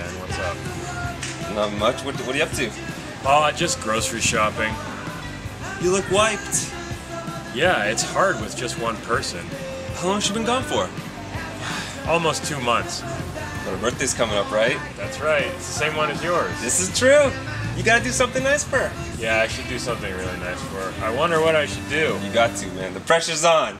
Ben, what's up? Not much. What, what are you up to? Oh, just grocery shopping. You look wiped. Yeah, it's hard with just one person. How long she been gone for? Almost two months. But her birthday's coming up, right? That's right. It's the same one as yours. This is true. You gotta do something nice for her. Yeah, I should do something really nice for her. I wonder what I should do. You got to, man. The pressure's on.